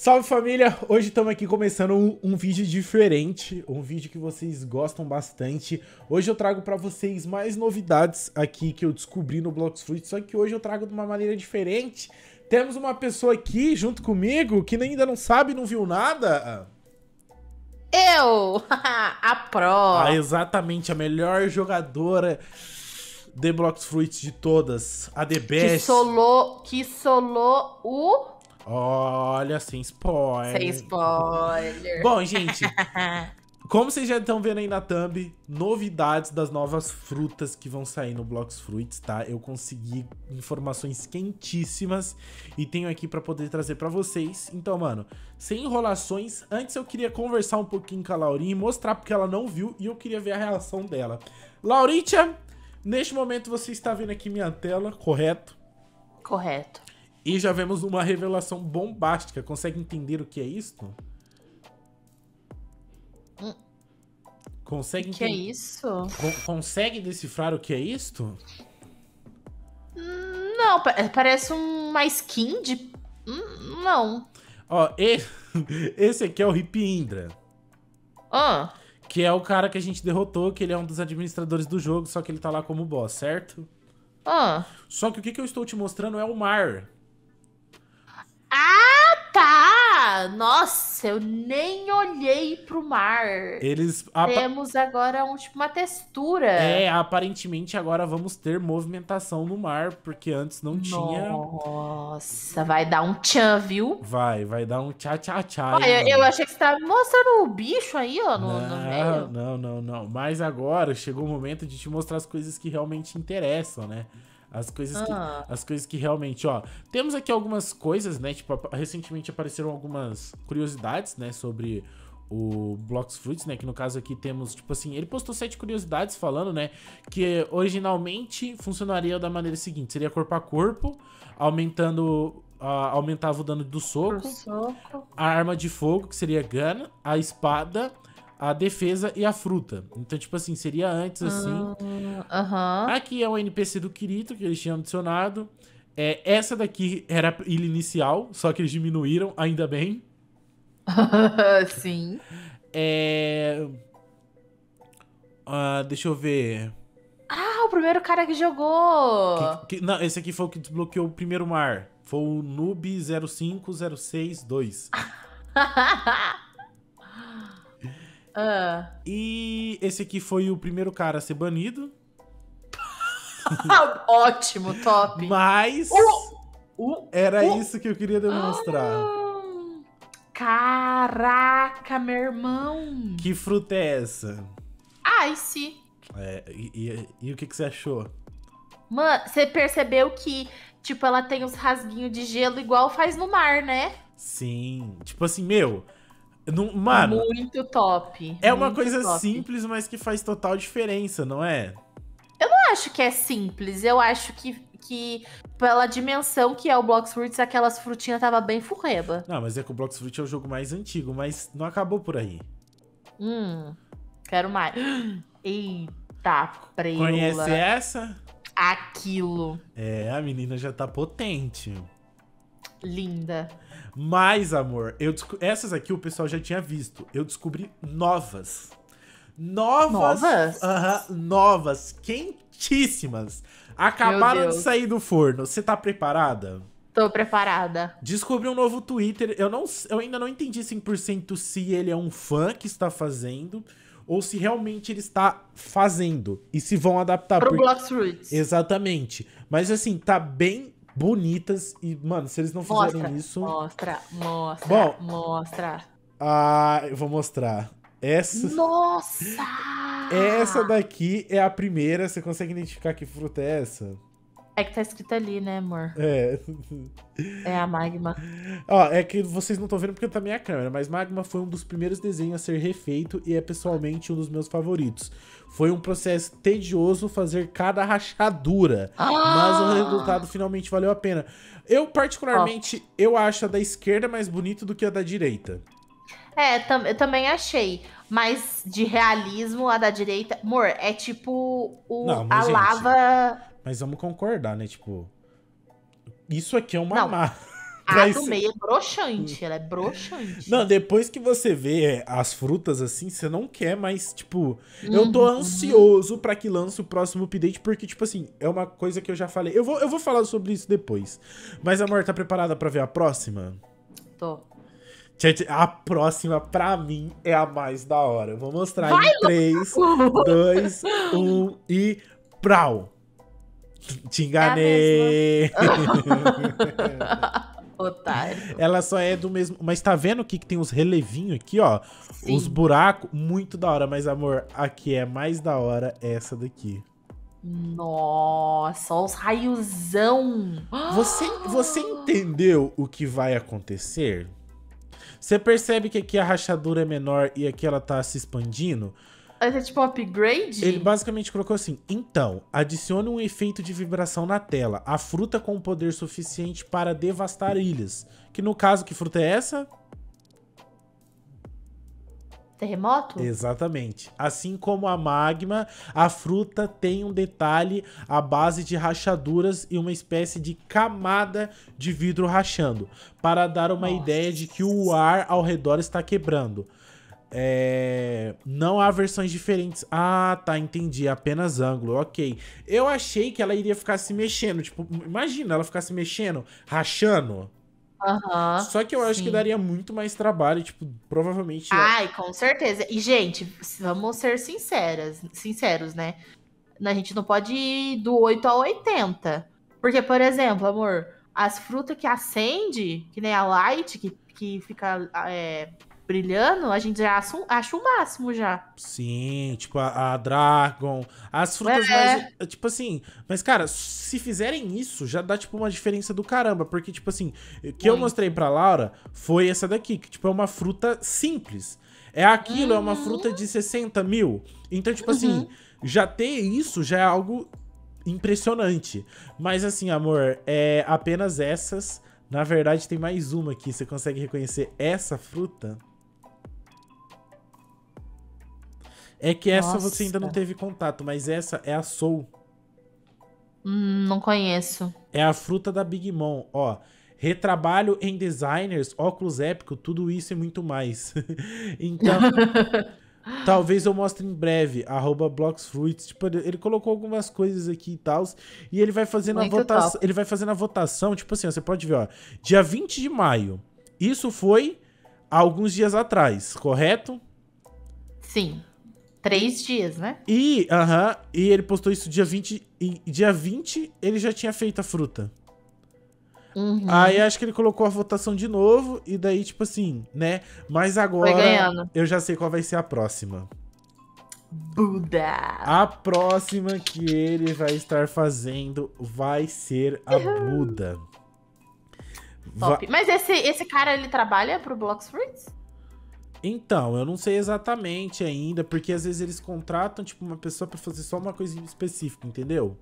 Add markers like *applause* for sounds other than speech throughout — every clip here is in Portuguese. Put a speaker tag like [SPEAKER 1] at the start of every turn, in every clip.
[SPEAKER 1] Salve família! Hoje estamos aqui começando um, um, vídeo diferente, um vídeo que vocês gostam bastante. Hoje eu trago para vocês mais novidades aqui que eu descobri no Blocks Fruit, só que hoje eu trago de uma maneira diferente. Temos uma pessoa aqui junto comigo que ainda não sabe, não viu nada.
[SPEAKER 2] Eu! *laughs* a Pro!
[SPEAKER 1] Ah, exatamente, a melhor jogadora de Blocks Fruits de todas, a The Best.
[SPEAKER 2] Que solou, que solou o
[SPEAKER 1] Olha, sem spoiler.
[SPEAKER 2] Sem spoiler.
[SPEAKER 1] Bom, gente, *laughs* como vocês já estão vendo aí na thumb, novidades das novas frutas que vão sair no Blocks Fruits, tá? Eu consegui informações quentíssimas e tenho aqui para poder trazer para vocês. Então, mano, sem enrolações, antes eu queria conversar um pouquinho com a Laurinha e mostrar porque ela não viu e eu queria ver a reação dela. Lauritia, neste momento você está vendo aqui minha tela, correto?
[SPEAKER 2] Correto.
[SPEAKER 1] E já vemos uma revelação bombástica. Consegue entender o que é isto?
[SPEAKER 2] Hum.
[SPEAKER 1] Consegue
[SPEAKER 2] O que é isso?
[SPEAKER 1] Con consegue decifrar o que é isto?
[SPEAKER 2] Não, parece uma skin de. Hum, não.
[SPEAKER 1] Ó, *laughs* esse aqui é o Hip Indra.
[SPEAKER 2] Ah.
[SPEAKER 1] Que é o cara que a gente derrotou, que ele é um dos administradores do jogo, só que ele tá lá como boss, certo?
[SPEAKER 2] Ah.
[SPEAKER 1] Só que o que, que eu estou te mostrando é o mar.
[SPEAKER 2] Ah, tá! Nossa, eu nem olhei pro mar.
[SPEAKER 1] Eles.
[SPEAKER 2] Temos agora um, tipo, uma textura.
[SPEAKER 1] É, aparentemente agora vamos ter movimentação no mar, porque antes não tinha.
[SPEAKER 2] Nossa, vai dar um tchan, viu?
[SPEAKER 1] Vai, vai dar um tchá tchá tchá.
[SPEAKER 2] Olha, eu achei que você tava mostrando o bicho aí, ó, no,
[SPEAKER 1] não,
[SPEAKER 2] no meio.
[SPEAKER 1] Não, não, não. Mas agora chegou o momento de te mostrar as coisas que realmente interessam, né? As coisas, ah. que, as coisas que realmente, ó. Temos aqui algumas coisas, né? Tipo, recentemente apareceram algumas curiosidades, né? Sobre o Blocks Fruits, né? Que no caso aqui temos, tipo assim, ele postou sete curiosidades falando, né? Que originalmente funcionaria da maneira seguinte: seria corpo a corpo, aumentando. Uh, aumentava o dano do soco,
[SPEAKER 2] soco,
[SPEAKER 1] a arma de fogo, que seria gun, a espada, a defesa e a fruta. Então, tipo assim, seria antes assim.
[SPEAKER 2] Uhum.
[SPEAKER 1] Aqui é o NPC do Kirito que eles tinham adicionado. É, essa daqui era ilha inicial, só que eles diminuíram, ainda bem. *laughs*
[SPEAKER 2] Sim.
[SPEAKER 1] É. Uh, deixa eu ver.
[SPEAKER 2] Ah, o primeiro cara que jogou!
[SPEAKER 1] Que, que, não, esse aqui foi o que desbloqueou o primeiro mar. Foi o Noob 05062.
[SPEAKER 2] Uh. *laughs*
[SPEAKER 1] E esse aqui foi o primeiro cara a ser banido. *laughs*
[SPEAKER 2] Ótimo, top.
[SPEAKER 1] Mas
[SPEAKER 2] uh, uh,
[SPEAKER 1] era isso que eu queria demonstrar.
[SPEAKER 2] Ah, caraca, meu irmão.
[SPEAKER 1] Que fruta é essa?
[SPEAKER 2] Ice.
[SPEAKER 1] É, e, e, e o que, que você achou?
[SPEAKER 2] Mano, você percebeu que, tipo, ela tem os rasguinhos de gelo igual faz no mar, né?
[SPEAKER 1] Sim. Tipo assim, meu, não, mano.
[SPEAKER 2] Muito top.
[SPEAKER 1] É
[SPEAKER 2] muito
[SPEAKER 1] uma coisa
[SPEAKER 2] top.
[SPEAKER 1] simples, mas que faz total diferença, não é?
[SPEAKER 2] Acho que é simples. Eu acho que, que pela dimensão que é o Blox Fruits, aquelas frutinhas tava bem furreba.
[SPEAKER 1] Não, mas é que o Blox Fruit é o jogo mais antigo, mas não acabou por aí.
[SPEAKER 2] Hum, quero mais. *gasps* Eita, preula.
[SPEAKER 1] Conhece essa?
[SPEAKER 2] Aquilo.
[SPEAKER 1] É, a menina já tá potente.
[SPEAKER 2] Linda.
[SPEAKER 1] Mas, amor, eu essas aqui o pessoal já tinha visto. Eu descobri novas. Novas?
[SPEAKER 2] Novas?
[SPEAKER 1] Uh -huh, novas, quentíssimas. Acabaram de sair do forno. Você tá preparada?
[SPEAKER 2] Tô preparada.
[SPEAKER 1] Descobri um novo Twitter. Eu, não, eu ainda não entendi 100% se ele é um fã que está fazendo ou se realmente ele está fazendo. E se vão adaptar.
[SPEAKER 2] Pro porque... Blocks Roots.
[SPEAKER 1] Exatamente. Mas assim, tá bem bonitas. E, mano, se eles não fizerem
[SPEAKER 2] mostra,
[SPEAKER 1] isso.
[SPEAKER 2] Mostra, mostra.
[SPEAKER 1] Bom,
[SPEAKER 2] mostra.
[SPEAKER 1] Ah, eu vou mostrar. Essa.
[SPEAKER 2] Nossa!
[SPEAKER 1] Essa daqui é a primeira. Você consegue identificar que fruta é essa?
[SPEAKER 2] É que tá escrito ali, né, amor?
[SPEAKER 1] É.
[SPEAKER 2] É a Magma.
[SPEAKER 1] Ó, é que vocês não estão vendo porque tá minha câmera, mas Magma foi um dos primeiros desenhos a ser refeito e é pessoalmente um dos meus favoritos. Foi um processo tedioso fazer cada rachadura,
[SPEAKER 2] ah!
[SPEAKER 1] mas o resultado finalmente valeu a pena. Eu, particularmente, eu acho a da esquerda mais bonita do que a da direita.
[SPEAKER 2] É, tam eu também achei. Mas de realismo, a da direita. Amor, é tipo o,
[SPEAKER 1] não,
[SPEAKER 2] a
[SPEAKER 1] gente,
[SPEAKER 2] lava.
[SPEAKER 1] Mas vamos concordar, né? Tipo. Isso aqui é uma má. *laughs*
[SPEAKER 2] A do meio é broxante, ela é broxante.
[SPEAKER 1] Não, depois que você vê as frutas assim, você não quer mais, tipo... Uhum. Eu tô uhum. ansioso pra que lance o próximo update, porque, tipo assim, é uma coisa que eu já falei. Eu vou, eu vou falar sobre isso depois. Mas, amor, tá preparada pra ver a próxima?
[SPEAKER 2] Tô.
[SPEAKER 1] A próxima, pra mim, é a mais da hora. Eu vou mostrar Vai, em 3, 2, 1 e... Prau! Te enganei! É *laughs*
[SPEAKER 2] Otário.
[SPEAKER 1] Ela só é do mesmo. Mas tá vendo aqui que tem os relevinhos aqui, ó? Sim. Os buracos, muito da hora. Mas, amor, aqui é mais da hora essa daqui.
[SPEAKER 2] Nossa, os raiozão.
[SPEAKER 1] Você, você entendeu o que vai acontecer? Você percebe que aqui a rachadura é menor e aqui ela tá se expandindo?
[SPEAKER 2] É tipo um upgrade?
[SPEAKER 1] Ele basicamente colocou assim: então, adicione um efeito de vibração na tela. A fruta com poder suficiente para devastar ilhas. Que no caso, que fruta é essa?
[SPEAKER 2] Terremoto?
[SPEAKER 1] Exatamente. Assim como a magma, a fruta tem um detalhe à base de rachaduras e uma espécie de camada de vidro rachando, para dar uma Nossa. ideia de que o ar ao redor está quebrando. É... Não há versões diferentes. Ah, tá, entendi. Apenas ângulo, ok. Eu achei que ela iria ficar se mexendo. Tipo, imagina ela ficar se mexendo, rachando.
[SPEAKER 2] Uhum,
[SPEAKER 1] Só que eu acho sim. que daria muito mais trabalho, tipo, provavelmente.
[SPEAKER 2] Ai, com certeza. E, gente, vamos ser sinceras, sinceros, né? A gente não pode ir do 8 a 80. Porque, por exemplo, amor, as frutas que acende, que nem a light, que, que fica é, brilhando, a gente já acha, o máximo já.
[SPEAKER 1] Sim, tipo a, a Dragon, as frutas é. mais. Tipo assim, mas cara, se fizerem isso, já dá tipo uma diferença do caramba. Porque, tipo assim, o que Sim. eu mostrei pra Laura foi essa daqui, que tipo é uma fruta simples. É aquilo, uhum. é uma uhum. fruta de 60 mil. Então, tipo assim, uhum. assim, já ter isso já é algo impressionante. Mas assim, amor, é apenas essas. Na verdade, tem mais uma aqui. Você consegue reconhecer essa fruta? É que essa Nossa. você ainda não teve contato, mas essa é a Soul.
[SPEAKER 2] Hum, não conheço.
[SPEAKER 1] É a fruta da Big Mom, ó. Retrabalho em designers, óculos épico, tudo isso e muito mais. *laughs* então, *laughs* talvez eu mostre em breve, arroba Blocksfruits. Tipo, ele colocou algumas coisas aqui e tal. E ele vai fazendo muito a votação. Ele vai fazendo a votação, tipo assim, ó, você pode ver, ó. Dia 20 de maio. Isso foi alguns dias atrás, correto?
[SPEAKER 2] Sim. Três dias, né?
[SPEAKER 1] E, aham, uh -huh, e ele postou isso dia 20. E dia 20 ele já tinha feito a fruta. Uhum. Aí acho que ele colocou a votação de novo. E daí, tipo assim, né? Mas agora eu já sei qual vai ser a próxima.
[SPEAKER 2] Buda.
[SPEAKER 1] A próxima que ele vai estar fazendo vai ser a uhum. Buda.
[SPEAKER 2] Top. Va Mas esse, esse cara, ele trabalha pro Blocks Fruits?
[SPEAKER 1] Então, eu não sei exatamente ainda, porque às vezes eles contratam, tipo, uma pessoa para fazer só uma coisa específica, entendeu?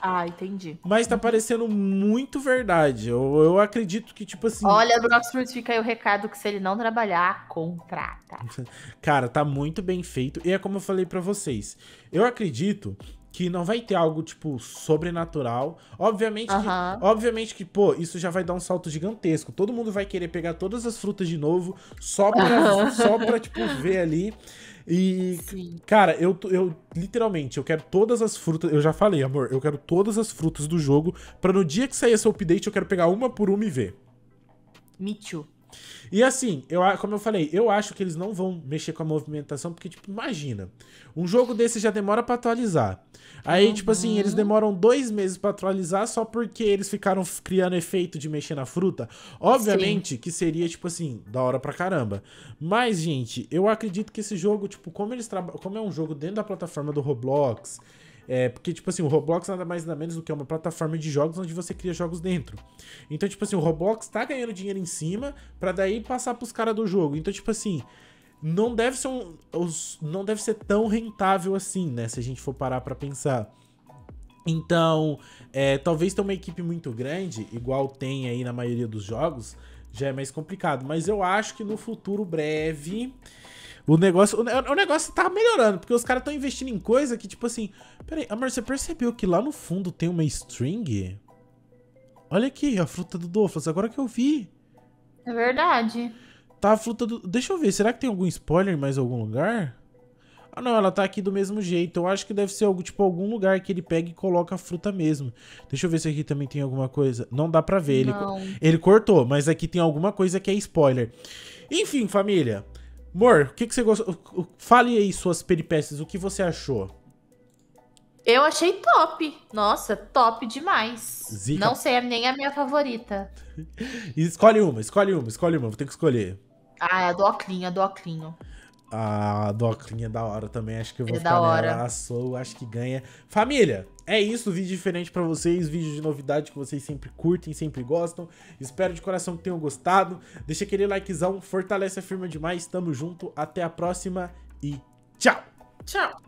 [SPEAKER 2] Ah, entendi.
[SPEAKER 1] Mas tá parecendo muito verdade. Eu, eu acredito que, tipo assim.
[SPEAKER 2] Olha, Broxford, fica aí o recado que se ele não trabalhar, contrata. *laughs*
[SPEAKER 1] Cara, tá muito bem feito. E é como eu falei para vocês. Eu acredito que não vai ter algo, tipo, sobrenatural. Obviamente, que, obviamente que, pô, isso já vai dar um salto gigantesco. Todo mundo vai querer pegar todas as frutas de novo, só pra, *laughs* só pra tipo, ver ali. E, Sim. cara, eu, eu literalmente, eu quero todas as frutas. Eu já falei, amor, eu quero todas as frutas do jogo. Pra no dia que sair esse update, eu quero pegar uma por uma e ver.
[SPEAKER 2] Me too.
[SPEAKER 1] E assim, eu, como eu falei, eu acho que eles não vão mexer com a movimentação, porque, tipo, imagina, um jogo desse já demora para atualizar. Aí, uhum. tipo assim, eles demoram dois meses para atualizar só porque eles ficaram criando efeito de mexer na fruta. Obviamente Sim. que seria, tipo assim, da hora pra caramba. Mas, gente, eu acredito que esse jogo, tipo, como eles trabalham. Como é um jogo dentro da plataforma do Roblox. É, porque, tipo assim, o Roblox nada mais nada menos do que uma plataforma de jogos onde você cria jogos dentro. Então, tipo assim, o Roblox tá ganhando dinheiro em cima para daí passar pros caras do jogo. Então, tipo assim, não deve ser um, não deve ser tão rentável assim, né? Se a gente for parar para pensar. Então, é, talvez ter uma equipe muito grande, igual tem aí na maioria dos jogos, já é mais complicado. Mas eu acho que no futuro breve o negócio, o, negócio tá melhorando, porque os caras estão investindo em coisa que, tipo assim. Peraí, amor, você percebeu que lá no fundo tem uma string? Olha aqui, a fruta do Doflas, agora que eu vi.
[SPEAKER 2] É verdade.
[SPEAKER 1] Tá a fruta do... Deixa eu ver, será que tem algum spoiler em mais algum lugar? Ah, não, ela tá aqui do mesmo jeito. Eu acho que deve ser algo, tipo, algum lugar que ele pega e coloca a fruta mesmo. Deixa eu ver se aqui também tem alguma coisa. Não dá pra ver. Ele, ele cortou, mas aqui tem alguma coisa que é spoiler. Enfim, família. Amor, o que, que você gostou? Fale aí suas peripécias. O que você achou?
[SPEAKER 2] Eu achei top. Nossa, top demais. Zica. Não sei, é nem a minha favorita. *laughs*
[SPEAKER 1] escolhe uma, escolhe uma, escolhe uma. Vou ter que escolher.
[SPEAKER 2] Ah, é a do Oclinho, a do Oclinho.
[SPEAKER 1] A Doclinha é da hora também. Acho que eu vou é ficar nela. Sou, acho que ganha. Família, é isso. Vídeo diferente para vocês. Vídeo de novidade que vocês sempre curtem, sempre gostam. Espero de coração que tenham gostado. Deixa aquele likezão. Fortalece a firma demais. Tamo junto. Até a próxima e tchau.
[SPEAKER 2] Tchau.